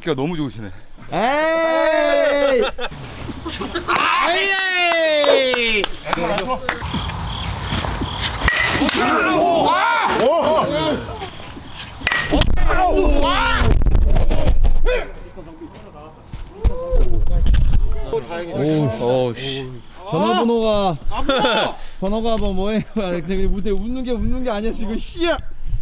어깨가 너무 좋으시네. 에이! 오, 씨. 전화번호가 번호가 뭐 뭐예요? 되게 무대 웃는 게 웃는 게 아니야 지금 씨야.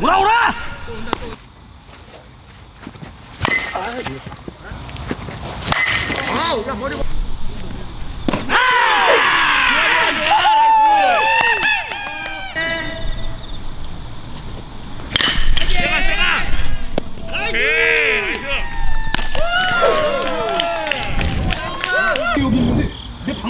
라 오라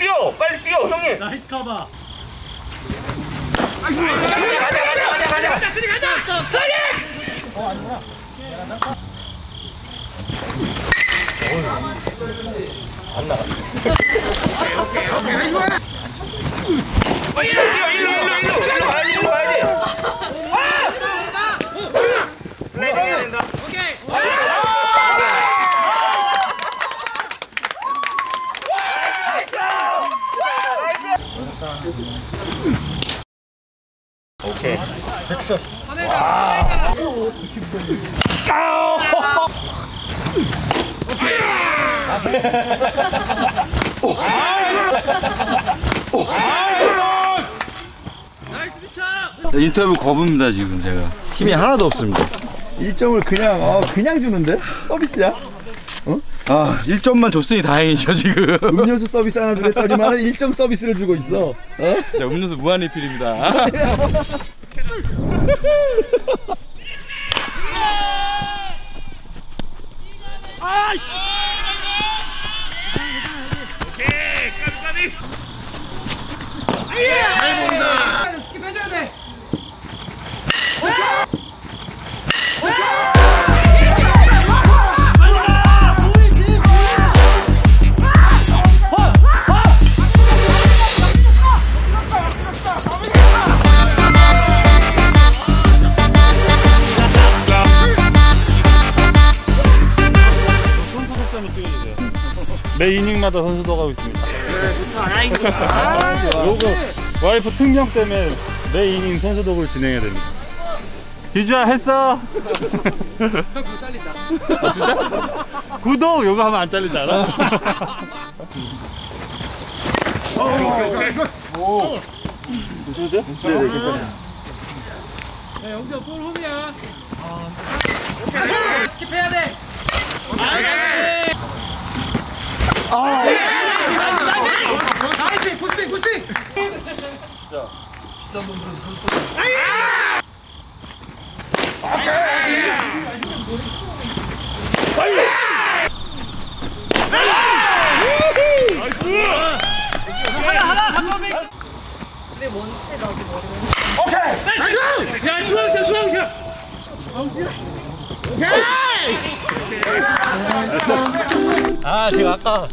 뛰어 빨리 뛰어 형님. nice 커버. 가자 가자 가자 가자 가자 three 가자 어, 일로 뛰어 일로 일로 일로 일로 가야지 일로 가야지 아! 네, 네, 된다. 오케이. 인터뷰 거부입니다 지금 제가. 힘이 하나도 없습니다. 1점을 그냥 어, 그냥 주는데 서비스야? 아 1점만 줬으니 다행이죠 지금. 음료수 서비스 하나 주랬더니만 1점 서비스를 주고 있어. 어? 자, 음료수 무한 리필입니다. 매 이닝마다 선수도 가고 있습니다. 요거 와이프 특령 때문에 매 이닝 선수독을 진행해야 됩니다. 유주야 했어. 형 잘린다. 아, 진짜? 구독 요거 하면 안 잘리지 않아? 오, 오케이 오케이. 오. 괜찮으세요? 네, 네, 괜찮아요. 야 중앙시야 중앙시야 아 제가 아까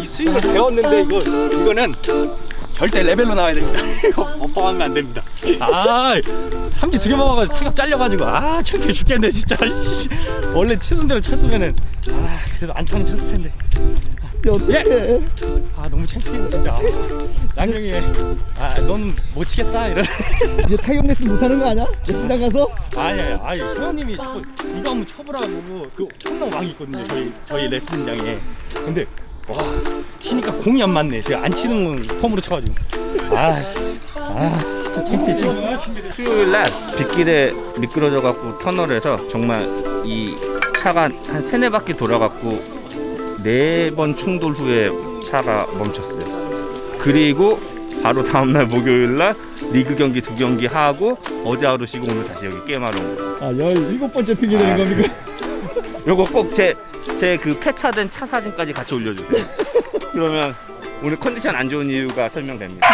이 스윙을 배웠는데 이거 이거는 절대 레벨로 나와야 됩니다. 이거 못 봐가면 안 됩니다. 아 삼기 두개 먹어가지고 타격 잘려가지고 아 창피해 죽겠네 진짜. 씨. 원래 치는 대로 쳤으면은 아 그래도 안타는 쳤을 텐데 예! 아 너무 창피해요 진짜. 양경이 아넌 못 치겠다 이런. 이제 타격 레슨 못하는 거 아니야? 레슨장 가서? 아니 아니 아니 소연님이 자꾸 이거 한번 쳐보라고 그 홈런 왕이 있거든요 저희 저희 레슨장에. 근데 와 치니까 공이 안 맞네. 제가 안 치는 건 폼으로 쳐가지고. 아, 아 진짜 창피해 창피해 수요일 날 빗길에 미끄러져 갖고 터널에서 정말 이 차가 한 세네 바퀴 돌아갖고 네 번 충돌 후에 차가 멈췄어요. 그리고 바로 다음날 목요일 날 리그 경기 두 경기 하고 어제 하루 쉬고 오늘 다시 여기 게임하러 온 거예요. 아 17번째 핑계 되는 겁니까? 요거 꼭 제 제 그 폐차된 차 사진까지 같이 올려주세요. 그러면 오늘 컨디션 안 좋은 이유가 설명됩니다.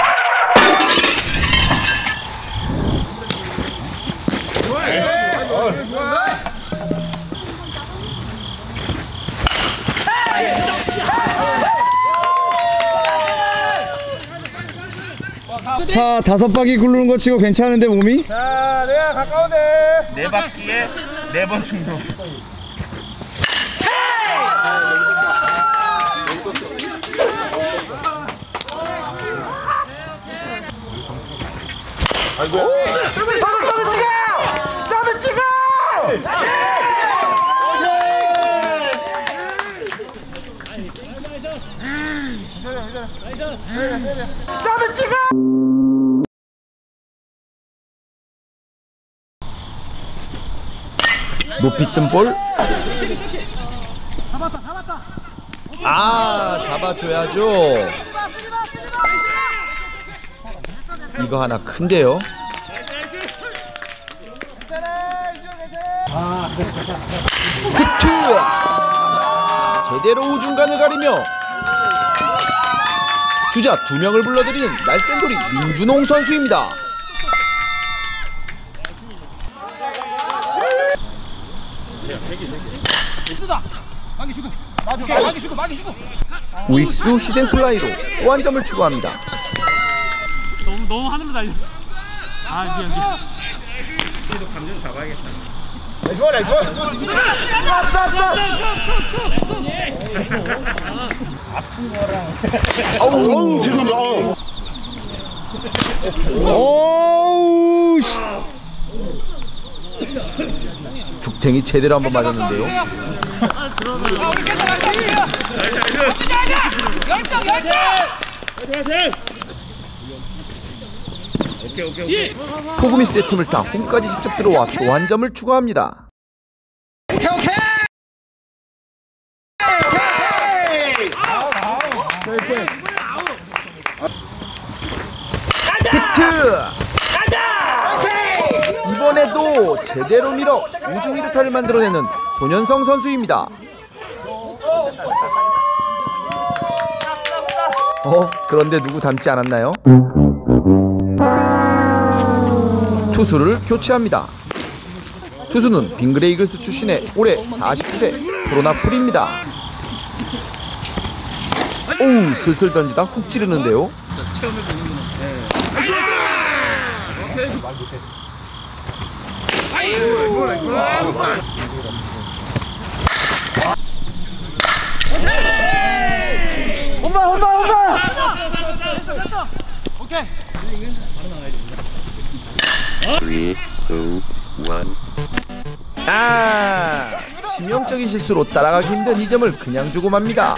차 다섯 바퀴 굴르는 거 치고 괜찮은데 몸이? 네 바퀴에 네 번 충돌. 높이 뜬 볼. 아, 잡아줘야죠. 이거 하나 큰데요. 히트! 제대로 우중간을 가리며 주자 두 명을 불러들이는 날쌘돌이 민준홍 선수입니다. 우익수 희생플라이로 또 한 점을 추가합니다. 너무 너무 하늘로 달렸어 아 미안 미안 오우 씨. 죽탱이 제대로 한번 맞았는데요. 포구 미스의 틈을 타 홈까지 직접 들어와 또 한 점을 추가합니다. 히트! 이번에도 제대로 밀어 우중 1루타를 만들어내는 손현성 선수입니다. 어, 그런데 누구 닮지 않았나요? 투수를 교체합니다. 투수는 빙그레 이글스 출신의 올해 49세 프로나 풀입니다. 오우 슬슬 던지다 훅 찌르는데요. Three, two, one. 아 치명적인 실수로 따라가기 힘든 이 점을 그냥 주고 맙니다.